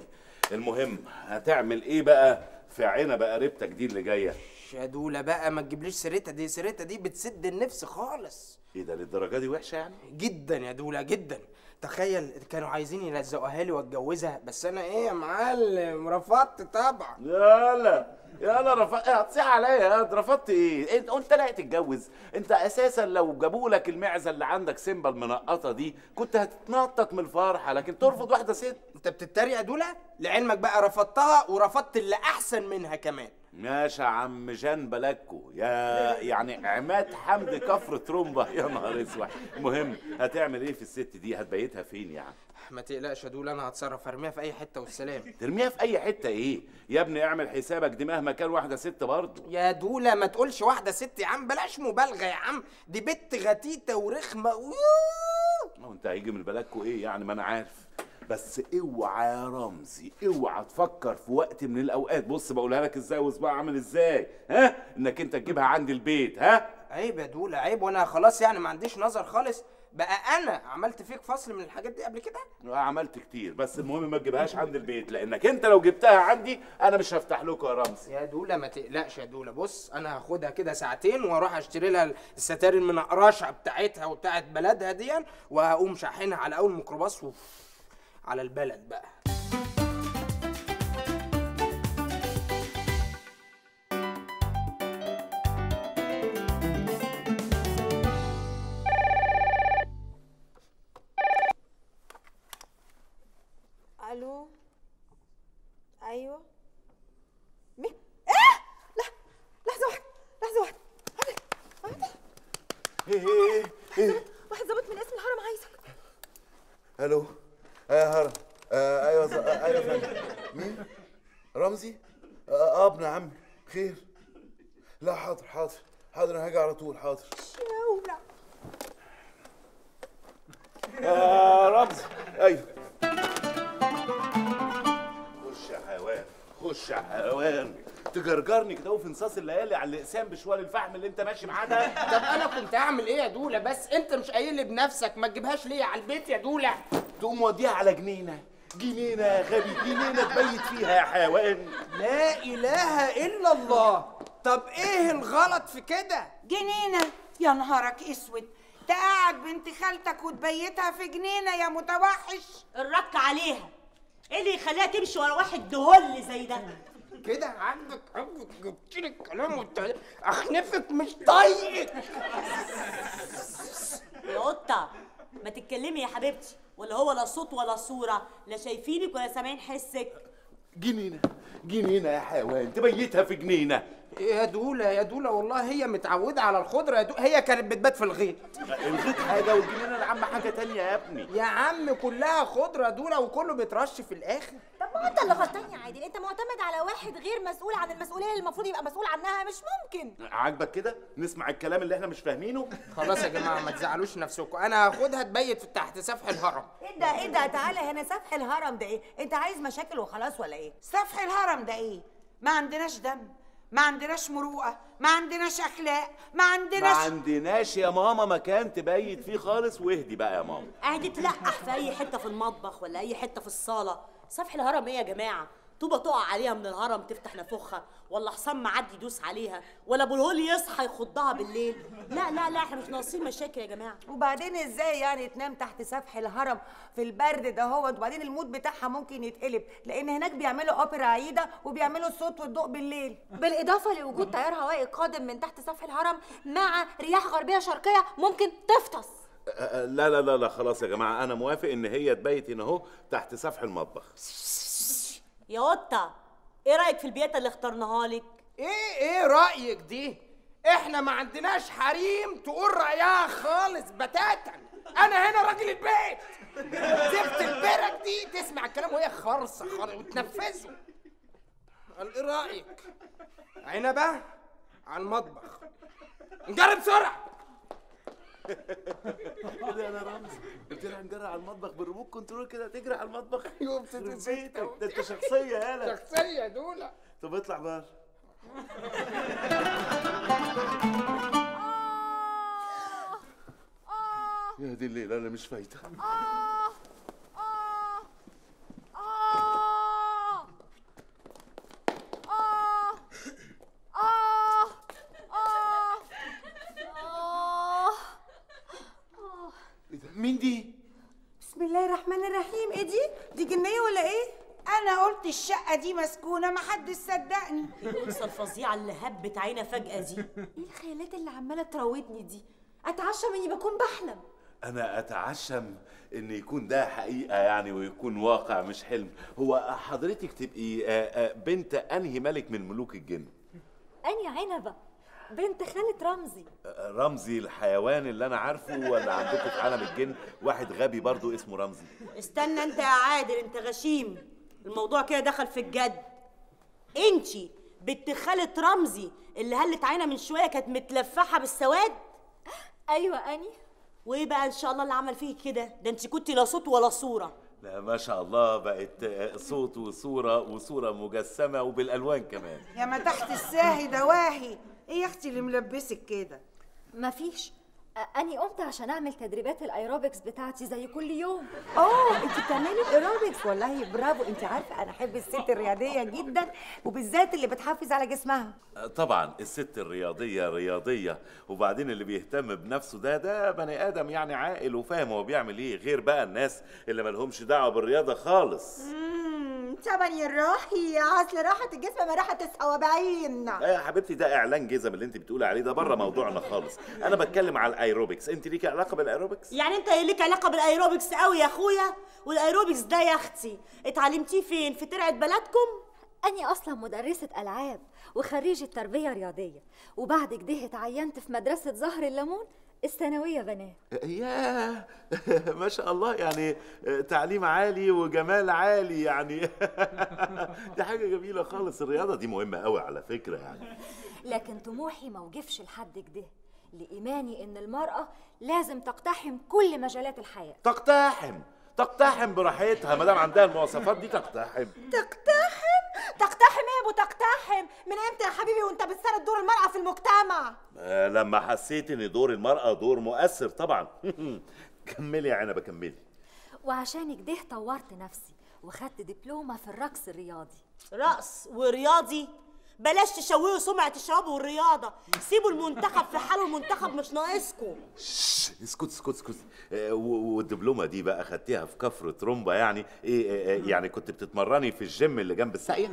المهم هتعمل إيه بقى في عنبه قريبتك دي اللي جاية؟ شادوله بقى ما تجيبليش سيرتها دي. سيرتها دي بتسد النفس خالص. إيه ده للدرجة دي وحشة يعني؟ جدا يا دولة جدا. تخيل كانوا عايزين يلزقوها لي واتجوزها بس أنا إيه يا معلم رفضت طبعا. يلا يلا رفضت هتصيح عليا رفضت إيه؟ أنت انت لا تتجوز. أنت أساسا لو جابوا لك المعزة اللي عندك سيمبا المنقطة دي كنت هتتنطط من الفرحة لكن ترفض واحدة ست. أنت بتتريق يا دولة؟ لعلمك بقى رفضتها ورفضت اللي أحسن منها كمان. ماشي يا عم جان بلاكو يا يعني عماد حمد كفر ترومبا. يا نهار أسود. المهم هتعمل إيه في الست دي؟ هتبيتها فين يعني؟ ما تقلقش يا دوله أنا هتصرف. ارميها في أي حتة والسلام. ترميها في أي حتة إيه؟ يا ابني اعمل حسابك دي مهما كان واحدة ست برضه. يا دولة ما تقولش واحدة ست يا عم. بلاش مبالغة يا عم. دي بنت غتيتة ورخمة. ما هو أنت هيجي من بلدكوا إيه يعني؟ ما أنا عارف. بس اوعى يا رمزي اوعى تفكر في وقت من الاوقات. بص بقولها لك إزاي وصباع عامل إزاي ها؟ انك انت تجيبها عندي البيت ها؟ عيب يا دولة عيب. وأنا خلاص يعني ما عنديش نظر خالص. بقى أنا عملت فيك فصل من الحاجات دي قبل كده؟ عملت كتير. بس المهم ما تجيبهاش عند البيت لانك انت لو جبتها عندي أنا مش هفتح لكم يا رمزي. يا دولة ما تقلقش يا دولة. بص أنا هاخدها كده ساعتين وأروح اشتري لها الستار المنقرشه بتاعتها وبتاعت بلدها دي وهقوم شاحنها على اول ميكروباص. على البلد بقى. طول حاضر شاولة آه رمزي أيوه. خش يا حيوان خش يا حيوان. تجرجرني كده وفي نصاص الليالي على الإقسام بشوال الفحم اللي انت ماشي معاه ده. طب أنا كنت اعمل إيه يا دولة؟ بس أنت مش قايل لي بنفسك ما تجيبهاش ليه على البيت يا دولة. تقوم وديها على جنينة. جنينة يا غبي جنينة تبيت فيها يا حيوان. لا إله إلا الله. طب إيه الغلط في كده؟ جنينة يا نهارك أسود. تقعد بنت خالتك وتبيتها في جنينة يا متوحش. الرك عليها. إيه اللي يخليها تمشي ورا واحد دهل زي ده؟ كده عندك عندك جبت لي الكلام وانت أخنفك مش طايقك. يا قطه ما تتكلمي يا حبيبتي. ولا هو لا صوت ولا صورة. لا شايفينك ولا سامعين حسك. جنينة جنينة يا حيوان. تبيتها في جنينة. يا دولة يا دولة والله هي متعودة على الخضرة يا دولة هي كانت بتبات في الغيط. الغيط حاجة والجنينه العامه حاجة تانية يا ابني. يا عم كلها خضرة يا دولة وكله بيترش في الآخر. طب ما هو انت اللي غلطان يا عادل. انت معتمد على واحد غير مسؤول عن المسؤولية اللي المفروض يبقى مسؤول عنها. مش ممكن. عاجبك كده؟ نسمع الكلام اللي إحنا مش فاهمينه. خلاص يا جماعة ما تزعلوش نفسكم. أنا هاخدها تبيت في تحت سفح الهرم. إيه ده إيه ده؟ تعالى هنا سفح الهرم ده إيه؟ أنت عايز مشاكل وخلاص ولا إيه؟ سفح الهرم ده إيه؟ ما عندناش دم. ما عندناش مروءة ما عندناش أخلاق ما ما عندناش عندناش يا ماما مكان تبيت فيه خالص. واهدي بقى يا ماما. قاعد تلقح في أي حتة في المطبخ ولا أي حتة في الصالة. سفح الهرم إيه يا جماعة؟ طوبة تقع عليها من الهرم تفتح نافوخها ولا حصان معدي يدوس عليها ولا بلهول يصحى يخضها بالليل. لا لا لا إحنا مش ناقصين مشاكل يا جماعة. وبعدين إزاي يعني تنام تحت سفح الهرم في البرد ده هو؟ وبعدين المود بتاعها ممكن يتقلب لأن هناك بيعملوا أوبرا عايدة وبيعملوا الصوت والضوء بالليل. بالإضافة لوجود تيار هوائي قادم من تحت سفح الهرم مع رياح غربية شرقية ممكن تفطس. أ- أ- لا لا لا لا خلاص يا جماعة أنا موافق إن هي تبيت هنا أهو تحت سفح المطبخ. يا قطة إيه رأيك في البيئه اللي اخترناها لك؟ إيه إيه رأيك دي؟ إحنا ما عندناش حريم تقول رأيها خالص بتاتا. أنا هنا راجل البيت. زفت البرك دي تسمع الكلام وهي خرصة خالص وتنفذه. قال إيه رأيك؟ عنبة على المطبخ. نجرب بسرعة ده أنا رمزي قلت لها نجري على المطبخ بال remote control كده تجري على المطبخ يخرب بيتك ده انت شخصية يالا شخصية دولة. طب اطلع بره يا دي الليلة أنا مش فايتة إيه ده؟ مين دي؟ بسم الله الرحمن الرحيم. إيه دي؟ دي جنية ولا إيه؟ أنا قلت الشقة دي مسكونة محدش صدقني. الانثى الفظيعة اللي هبت عينا فجأة دي. إيه الخيالات اللي عمالة تراودني دي؟ اتعشى مني بكون بحلم. أنا أتعشم إن يكون ده حقيقة يعني ويكون واقع مش حلم. هو حضرتك تبقي آه، آه، بنت أنهي ملك من ملوك الجن؟ اني عنبة؟ بنت خالة رمزي. رمزي الحيوان اللي أنا عارفه ولا عندكم في عالم الجن واحد غبي برضو اسمه رمزي. استنى أنت يا عادل أنت غشيم. الموضوع كده دخل في الجد. انتي بنت خالة رمزي اللي هلت عينا من شوية كانت متلفحة بالسواد؟ أيوه أني. وإيه بقى إن شاء الله اللي عمل فيك كده؟ ده أنت كنتي لا صوت ولا صورة. لا ما شاء الله بقت صوت وصورة وصورة مجسمة وبالألوان كمان. يا ما تحت الساهي دواهي إيه يا أختي اللي ملبسك كده؟ مفيش. أ- أني قمت عشان أعمل تدريبات الأيروبكس بتاعتي زي كل يوم. آه انت بتعملي الأيروبكس؟ والله برافو. انت عارفة أنا أحب الست الرياضية جدا وبالذات اللي بتحافظ على جسمها. طبعا الست الرياضية رياضية وبعدين اللي بيهتم بنفسه ده ده بني آدم يعني عاقل وفاهم هو بيعمل إيه غير بقى الناس اللي مالهمش دعوة بالرياضة خالص. تبني الراحي أصل راحة الجسم من راحة الصوابعين آه يا حبيبتي ده إعلان جزم اللي أنت بتقولي عليه ده بره موضوعنا خالص. أنا بتكلم على الأيروبكس. أنت ليكي علاقة بالأيروبكس؟ يعني أنت ليك علاقة بالأيروبكس قوي يا أخويا؟ والأيروبكس ده يا أختي اتعلمتيه فين؟ في ترعة بلدكم؟ أني أصلا مدرسة ألعاب وخريجة تربية رياضية وبعد كده اتعينت في مدرسة زهر الليمون الثانوية بنات. ياه ما شاء الله يعني تعليم عالي وجمال عالي يعني. دي حاجة جميلة خالص الرياضة دي مهمة قوي على فكرة يعني. لكن طموحي ما وقفش لحد كده لإيماني إن المرأة لازم تقتحم كل مجالات الحياة. تقتحم تقتحم براحتها ما دام عندها المواصفات دي تقتحم. تقتحم؟ تقتحم إيه يا ابو تقتحم؟ من إمتى يا حبيبي وأنت بتسرد دور المرأة في المجتمع؟ آه، لما حسيت إن دور المرأة دور مؤثر طبعا. كملي يا عنبة كملي. وعشان كده طورت نفسي وخدت دبلومة في الرقص الرياضي. رقص ورياضي؟ بلاش تشوهوا سمعة الشباب والرياضة. سيبوا المنتخب في حاله المنتخب مش ناقصكم. شش، اسكت اسكت اسكت. آه، والدبلومة دي بقى خدتيها في كفر ترومبا يعني. إيه آه، آه، يعني كنت بتتمرني في الجيم اللي جنب الساقية؟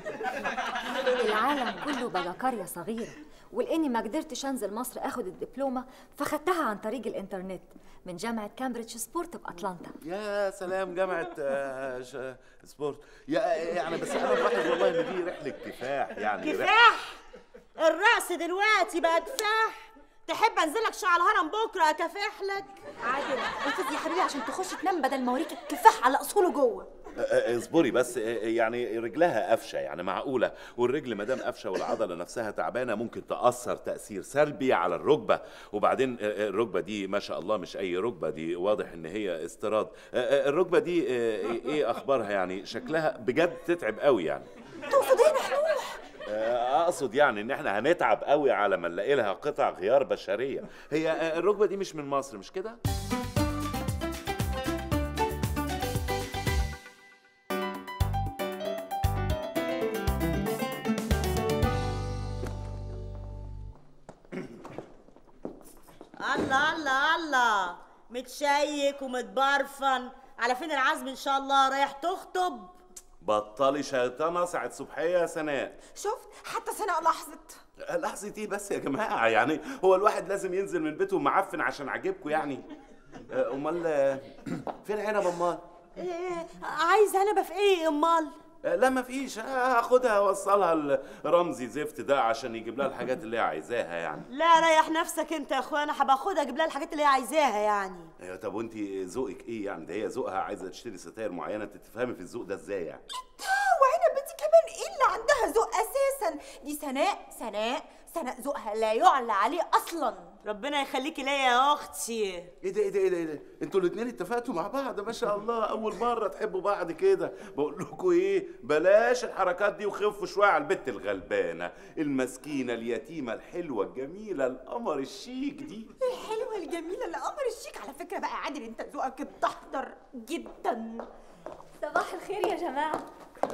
العالم كله بقى قريه صغيرة. ولاني ما قدرتش أنزل مصر أخد الدبلومة فخدتها عن طريق الإنترنت من جامعة كامبريدج sport باتلانتا يا سلام جامعة آه، ش- sport. يا يعني بس أنا بلاحظ والله إن دي رحلة كفاح يعني كفاح! الرقص دلوقتي بقى كفاح! تحب أنزلك شعر الهرم بكرة أكافح لك. عادل انفذ يا حبيبي عشان تخش تنام بدل ما أوريك الكفاح على أصوله جوه. اصبري بس يعني رجلها قفشة يعني معقولة. والرجل ما دام قفشة والعضلة نفسها تعبانة ممكن تأثر تأثير سلبي على الركبة. وبعدين الركبة دي ما شاء الله مش أي ركبة دي واضح إن هي استيراد. الركبة دي آه، إيه أخبارها يعني؟ شكلها بجد تتعب قوي يعني. تقصد إيه محلوح أقصد يعني إن إحنا هنتعب قوي على ما نلاقي لها قطع غيار بشرية. هي الركبة دي مش من مصر مش كده؟ متشيك ومتبرفن. على فين العزم إن شاء الله؟ رايح تخطب. بطلي شيطانة ساعة صبحية يا سناء. شفت؟ حتى سناء لاحظت. لحظة إيه بس يا جماعة يعني هو الواحد لازم ينزل من بيته معفن عشان عاجبكم يعني. آه، أمال فين عنب أمال؟ إيه عايز أنا في إيه أمال؟ لا مفيش آه، هاخدها اوصلها لرمزي زفت ده عشان يجيب لها الحاجات اللي هي عايزاها يعني. لا ريح نفسك انت يا اخويا أنا هبقى اخدها أجيب لها الحاجات اللي هي عايزاها يعني. أيوه طب وانت ذوقك إيه يعني؟ ده هي ذوقها عايزة تشتري ستاير معينة انت تفهمي في الذوق ده إزاي يعني. وعنب دي كمان إيه اللي عندها ذوق أساسا؟ دي سناء سناء سناء ذوقها لا يعلى عليه أصلا. ربنا يخليكي ليا يا أختي. إيه ده إيه ده إيه ده, إيه ده؟ أنتوا الاثنين اتفقتوا مع بعض ما شاء الله. أول مرة تحبوا بعض كده. بقول لكم إيه بلاش الحركات دي وخفوا شوية على البت الغلبانة. المسكينة اليتيمة الحلوة الجميلة القمر الشيك دي. الحلوة الجميلة اللي قمر الشيك. على فكرة بقى عادل أنت ذوقك اتدحضر جدا. صباح الخير يا جماعة.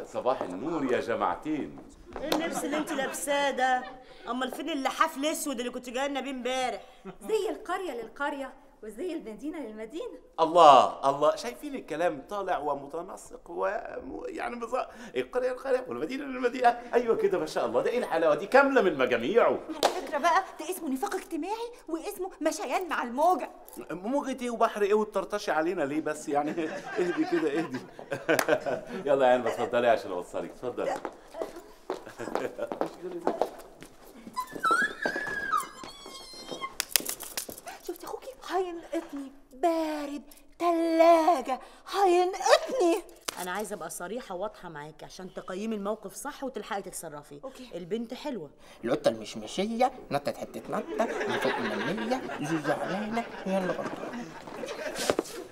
صباح النور يا جماعتين. إيه اللبس اللي انت لابساه ده. امال فين اللحاف الأسود اللي كنت جاية لنا بيه امبارح؟ زي القرية للقرية وزي المدينة للمدينة. الله الله. شايفين الكلام طالع ومتناسق ويعني مز... القرية القرية والمدينة للمدينة. أيوه كده ما شاء الله. ده إيه الحلاوة دي؟ كاملة من مجاميعه. على فكرة بقى ده اسمه نفاق اجتماعي واسمه مشيان مع الموجة. موجة إيه وبحر إيه وتطرطشي علينا ليه بس؟ يعني إهدي كده إهدي. يلا يا عيني اتفضلي عشان أوصلك. اتفضلي شفت أخوكي؟ هينقطني بارد تلاجة. هينقطني أنا عايزة أبقى صريحة وواضحة معاكي عشان تقيمي الموقف صح وتلحقي تتصرفي. أوكي. البنت حلوة. القطه المشمشية نطت حتة نطة من فوق المنية زي زعلانه يلا غلطانه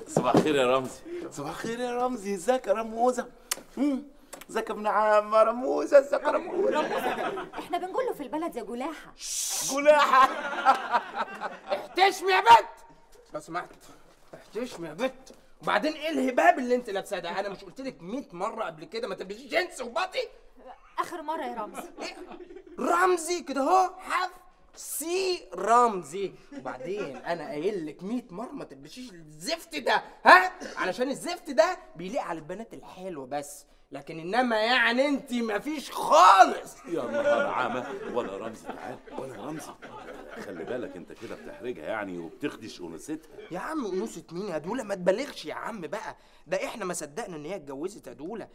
صباح الخير يا رمزي. صباح الخير يا رمزي ازيك يا رموزة؟ يا ابن عم؟ رموزه ازيك يا رموزه إحنا بنقول له في البلد يا جلاحة. جلاحة. احتشمي يا بنت لو سمحت احتشمي يا بنت وبعدين إيه الهباب اللي انت لابساه ده؟ أنا مش قلت لك 100 مرة قبل كده؟ ما تلبسيش جنس وباطي. آخر مرة يا رمزي رمزي كده اهو. حرف سي رمزي. وبعدين أنا قايل لك 100 مرة ما تلبسيش الزفت ده. ها؟ علشان الزفت ده بيليق على البنات الحلوة بس. لكن إنما يعني أنت مفيش خالص. يا نهار عامة ولا رمزي تعال. ولا رمزي. خلي بالك أنت كده بتحرجها يعني وبتخدش أنوثتها. يا عم أنوثة مين؟ يا دوله ما تبالغش يا عم بقى. ده إحنا ما صدقنا إن هي اتجوزت يا دوله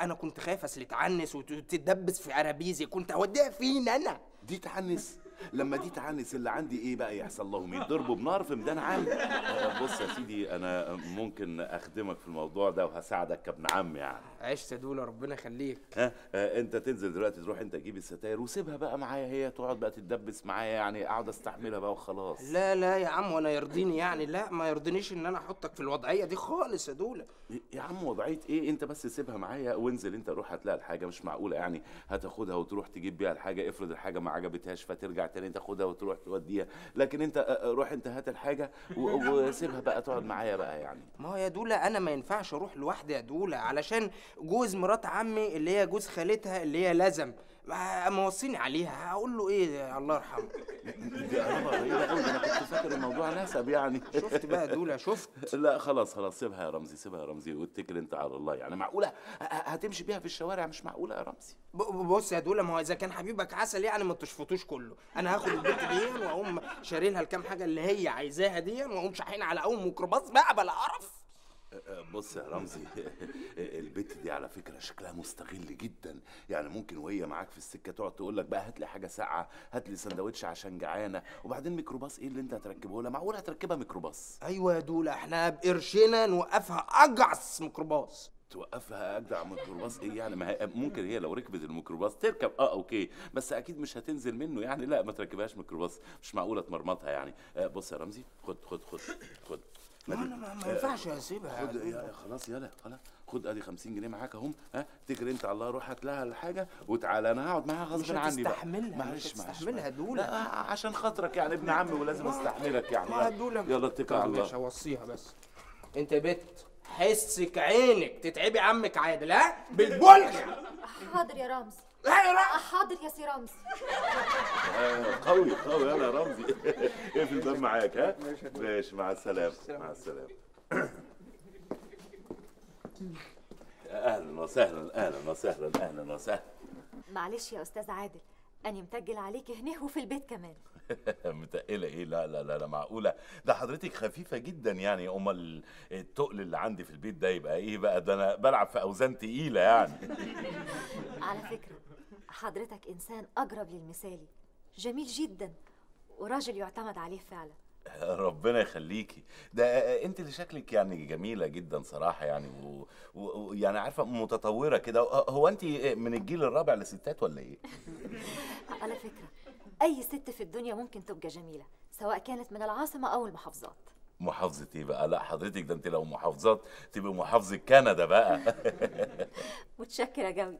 أنا كنت خايف أصل تعنس وتتدبس في عرابيزي كنت هوديها فين أنا؟ دي تعنس. لما دي تعنس اللي عندي إيه بقى يحصل لهم؟ يتضربوا بنار في ميدان عام. آه، بص يا سيدي أنا ممكن أخدمك في الموضوع ده وهساعدك كابن عم يعني. عشت يا دوله ربنا يخليك. ها آه، انت تنزل دلوقتي تروح انت تجيب الستاير وسيبها بقى معايا هي تقعد بقى تتدبس معايا يعني اقعد استحملها بقى وخلاص. لا لا يا عم وأنا يرضيني يعني. لا ما يرضينيش ان أنا احطك في الوضعية دي خالص يا دولة. يا عم وضعية إيه؟ انت بس سيبها معايا وانزل انت روح هتلاقي الحاجة مش معقولة يعني. هتاخدها وتروح تجيب بيها الحاجة افرض الحاجة ما عجبتهاش فترجع تاني تاخدها وتروح توديها. لكن انت آه، آه، روح انت هات الحاجة وسيبها بقى تقعد معايا بقى يعني. ما هو يا دولة أنا ما ينفعش أروح لوحدي يا دولة علشان جوز مرات عمي اللي هي جوز خالتها اللي هي لازم ما- موصيني عليها هقول له إيه الله يرحمه. دي قرابه غريبة قوي أنا كنت فاكر الموضوع نسب يعني. شفت بقى يا دولة؟ شفت؟ لا خلاص خلاص سيبها يا رمزي سيبها يا رمزي واتكل أنت على الله. يعني معقولة؟ هتمشي بيها في الشوارع؟ مش معقولة يا رمزي؟ بص يا دولة ما هو إذا كان حبيبك عسل يعني ما تشفطوش كله. أنا هاخد البنت دي وأقوم شاري لها الكام حاجة اللي هي عايزاها دي وأقوم شاحين على اول ميكروباص بقى بلا قرف. بص يا رمزي البت دي على فكرة شكلها مستغل جدا. يعني ممكن وهي معاك في السكة تقعد تقول لك بقى هات لي حاجة ساقعة هات لي سندوتش عشان جعانة وبعدين ميكروباص إيه اللي أنت هتركبه لها؟ معقول هتركبها ميكروباص؟ أيوه يا دوله إحنا بقرشنا نوقفها أجعص ميكروباص. توقفها اجدع ميكروباص إيه يعني؟ ما هي ممكن هي لو ركبت الميكروباص تركب. آه okay. بس أكيد مش هتنزل منه يعني. لا ما تركبهاش ميكروباص. مش معقولة تمرمطها يعني. آه بص يا رمزي خد خد خد خد. ما ينفعش اسيبها يا خد يا دوله يا خلاص يلا خلاص. خد ادي 50 جنيه معاك اهم ها. تجري انت على الله روح هات لها الحاجة وتعالى أنا هقعد معاها غصب عني بقى. هتستحملها، معلش مش معلش هتستحملها دولة. لا عشان خاطرك يعني ابن عمي ولازم استحملك يعني. ما يلا. اتكل على الله. هوصيها بس. انت يا بت حسك عينك تتعبي عمك عادل ها؟ بالبلغ حاضر يا رمزي لا. يا لا حاضر يا سي رمزي آه، قوي قوي. يلا يا رمزي اقفل الباب معاك ها؟ ماشي مع السلامة مع السلامة. أهلا وسهلا أهلا وسهلا أهلا وسهلا. معلش يا أستاذ عادل اني متجل عليك هنا وفي البيت كمان. متقلة إيه؟ لا لا لا لا معقولة. ده حضرتك خفيفة جدا يعني. أمال التقل اللي عندي في البيت ده يبقى إيه بقى؟ ده أنا بلعب في أوزان تقيلة يعني. على فكرة حضرتك إنسان أقرب للمثالي جميل جدا وراجل يعتمد عليه فعلا. ربنا يخليكي. ده أنت اللي شكلك يعني جميلة جدا صراحة يعني و- و- ويعني عارفة متطورة كده. هو أنت من الجيل الرابع للستات ولا إيه؟ على فكرة أي ست في الدنيا ممكن تبقى جميلة سواء كانت من العاصمة أو المحافظات. محافظة إيه بقى؟ لا حضرتك ده أنت لو محافظات تبقى محافظة كندا بقى. متشكرة قوي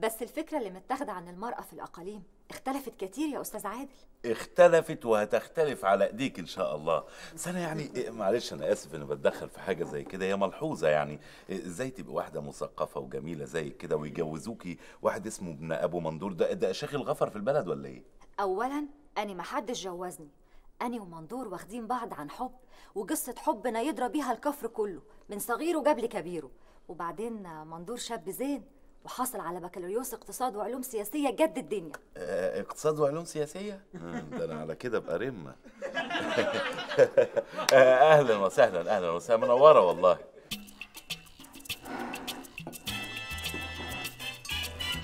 بس الفكرة اللي متاخدة عن المرأة في الأقاليم اختلفت كتير يا أستاذ عادل. اختلفت وهتختلف على إيديك إن شاء الله. بس أنا يعني إيه، معلش أنا آسف إني بتدخل في حاجة زي كده. هي ملحوظة يعني. إيه، إزاي تبقى واحدة مثقفة وجميلة زي كده ويجوزوكي واحد اسمه ابن أبو مندور ده ده شيخ الغفر في البلد ولا إيه؟ اولا أني ما حدش جوزني. أني ومندور واخدين بعض عن حب وقصة حبنا يدرى بيها الكفر كله من صغيره قبل كبيره. وبعدين مندور شاب زين وحصل على بكالوريوس اقتصاد وعلوم سياسية جد الدنيا. آه، اقتصاد وعلوم سياسية؟ مم، ده أنا على كده أبقى رمة. آه، أهلا وسهلا أهلا وسهلا. منورة والله.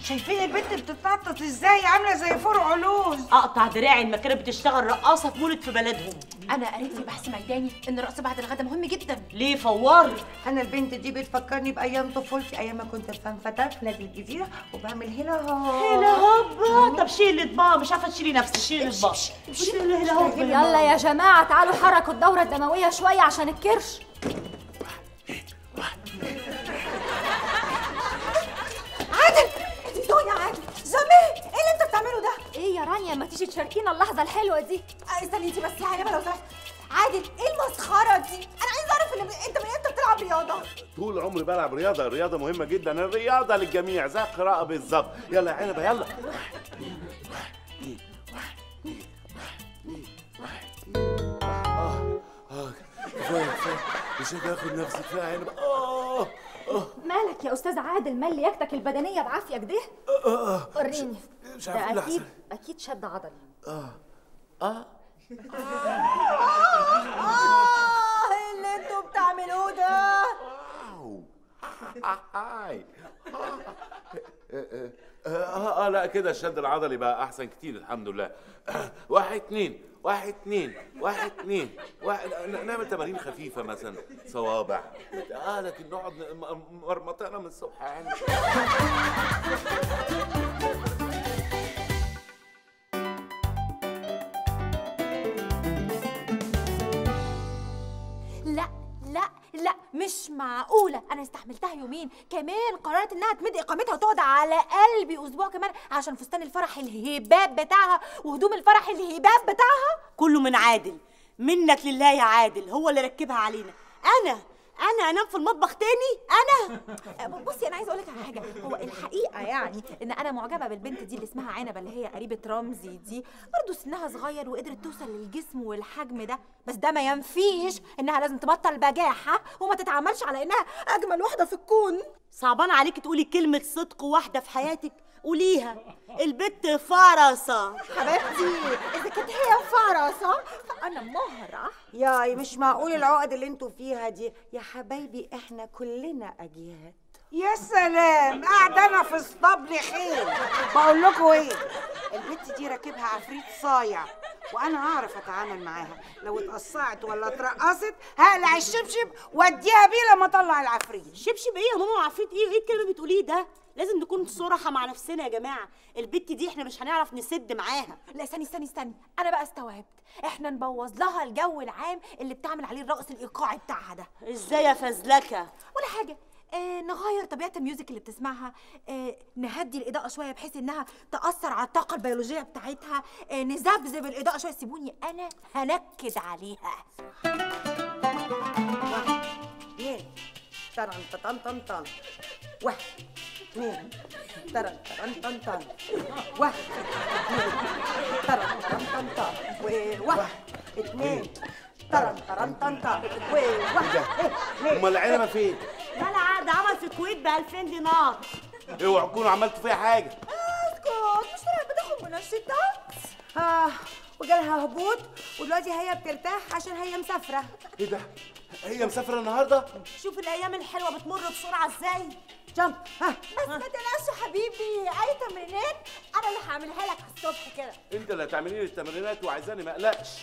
شايفين البنت بتتنطط إزاي؟ عاملة زي فور علوز أقطع دراعي ما كانت بتشتغل رقاصة في مولد في بلدهم. أنا قريت في بحث ميداني إن الرقص بعد الغدا مهم جدا. ليه فوار أنا البنت دي بتفكرني بأيام طفولتي أيام ما كنت في فتاه في نادي الجزيرة وبعمل هلا هو هلا هوبا طب شيل الإطباق مش عارفة تشيلي نفسك شيلي الإطباق. شيلي هلا هوبا يلا يا جماعة تعالوا حركوا الدورة الدموية شوية عشان الكرش. إيه يا رانيا ما تيجي تشاركينا اللحظة الحلوة دي. آه، استني انت بس يا لو سمحت عادل إيه المسخرة دي؟ أنا عايز أعرف إن انت من إمتى بتلعب رياضة؟ طول عمري بلعب رياضة الرياضه مهمة جدا الرياضة للجميع. زي القراءه بالظبط. يلا يا عنبه يلا. آه آه كفايه كفايه مش قادر آخد نفسي كفايه يا آه آه. مالك يا أستاذ عادل؟ مال لياقتك البدنية بعافيه كده آه وريني مش عارف ده أكيد. أكيد شد عضلي. آه. آه آه اللي أنتوا بتعملوه ده. هاي. آه آه, آه لا كده الشد العضلي بقى أحسن كتير الحمد لله. آه، واحد اتنين. واحد اتنين واحد اتنين واحد نعمل تمارين خفيفة مثلا صوابع. آه لكن نقعد مرمطنا من الصبح يعني. مش معقولة؟ أنا استحملتها يومين. كمان قررت إنها تمد إقامتها وتقعد على قلبي أسبوع كمان عشان فستان الفرح الهباب بتاعها وهدوم الفرح الهباب بتاعها. كله من عادل. منك لله يا عادل. هو اللي ركبها علينا. أنا أنا انام في المطبخ تاني؟ أنا؟ بصي أنا عايزة أقول لك على حاجة. هو الحقيقة يعني إن أنا معجبة بالبنت دي اللي اسمها عنبة اللي هي قريبة رمزي دي برضه سنها صغير وقدرت توصل للجسم والحجم ده. بس ده ما ينفيش إنها لازم تبطل بجاحة وما تتعاملش على إنها أجمل واحدة في الكون. صعبان عليك تقولي كلمة صدق واحدة في حياتك؟ قوليها. البت فرصة حبيبتي إذا كانت هي فرصة فأنا مهرة. ياي مش معقول العقد اللي أنتوا فيها دي. يا حبايبي إحنا كلنا اجيال يا سلام قاعدة أنا في اسطبل خير بقول لكم إيه البت دي راكبها عفريت صايع وأنا هعرف أتعامل معاها. لو اتقصعت ولا اترقصت هقلع الشبشب وأديها بيه لما أطلع العفريت. شبشب إيه يا ماما؟ وعفريت إيه؟ إيه الكلمة اللي بتقوليه ده؟ لازم نكون صراحة مع نفسنا يا جماعة. البت دي إحنا مش هنعرف نسد معاها. لا استني استني استني. أنا بقى استوعبت. إحنا نبوظ لها الجو العام اللي بتعمل عليه الرقص الإيقاعي بتاعها ده. إزاي يا فزلكة؟ ولا حاجة. آه نغير طبيعة ال music اللي بتسمعها. آه نهدي الإضاءة شوية بحيث إنها تأثر على الطاقة البيولوجية بتاعتها. آه نذبذب الإضاءة شوية. سيبوني أنا هنكد عليها. اثنين ترن تطن طن طن واحد اثنين ترن ترن طن طن واحد اثنين ترن ترن طن طن وواحد اثنين ترن ترن طن طن وواحد اثنين أمال العنبه فين؟ لا العقد عمل في الكويت ب 2000 دينار. اوعوا تكونوا عملتوا فيها حاجة. اسكت مش طلعت بتاخد منشطات آه وجالها هبوط ودلوقتي هي بترتاح عشان هي مسافرة. إيه ده؟ هي مسافرة النهاردة؟ شوف الأيام الحلوة بتمر بسرعة إزاي. جمب ها. بس ما تقلقش يا حبيبي أي تمرينات؟ أنا اللي هعملها لك الصبح كده. أنت اللي هتعملي لي التمرينات وعايزاني ما أقلقش.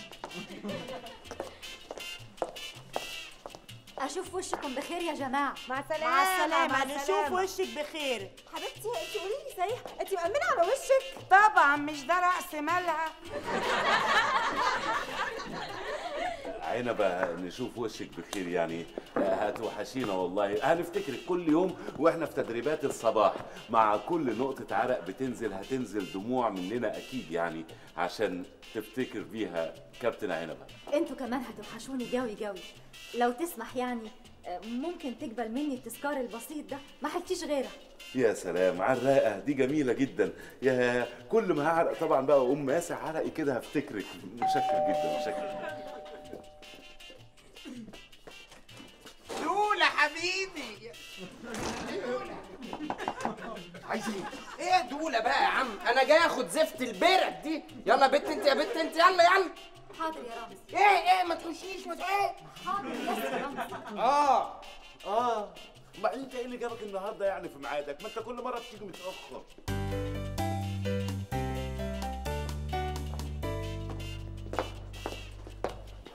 أشوف وشكم بخير يا جماعة. مع السلامة مع السلامة. مع نشوف. وشك بخير. حبيبتي أنت قولي لي صحيح أنت مأمنة على وشك؟ طبعا مش ده رأس مالها. عنبة نشوف وشك بخير يعني. هتوحشينا والله. هنفتكرك كل يوم وإحنا في تدريبات الصباح. مع كل نقطة عرق بتنزل هتنزل دموع مننا أكيد يعني. عشان تفتكر بيها كابتن عنبة أنتوا كمان هتوحشوني جوي جوي لو تسمح يعني آه، ممكن تقبل مني التذكار البسيط ده؟ ما حكيش غيرها يا سلام عراقة دي جميلة جدا. يا كل ما هعرق طبعا بقى اقوم ماسح عرقي كده هفتكرك. متشكر جدا متشكر. حبيبي. عايز إيه؟ إيه يا دولة بقى يا عم؟ أنا جاي اخد زفت البرك دي. يلا بت انت يا بت انت. يلا يلا. حاضر يا رامز. إيه إيه ما تخشيش ما إيه؟ حاضر يا رامز. آه. آه. ما أنت إيه اللي جابك النهارده يعني في ميعادك؟ ما أنت كل مرة بتيجي متأخر.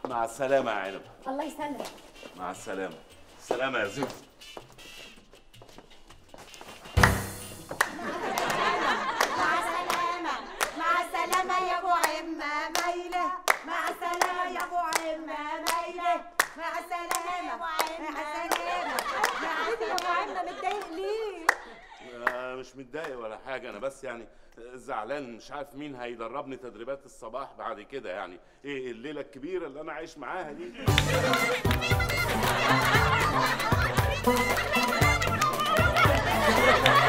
مع السلامة يا عنب. الله يسلمك. مع السلامة. سلامه يا زفت. مع السلامة مع السلامة يا أبو عمة مايلة. مع السلامة يا أبو عمة مايلة. مع السلامة مع السلامة مع يا أبو عمة متضايق ليه؟ آه مش متضايق ولا حاجة أنا بس يعني زعلان مش عارف مين هيدربني تدريبات الصباح بعد كده يعني. إيه الليلة الكبيرة اللي أنا عايش معاها دي؟ もう一回。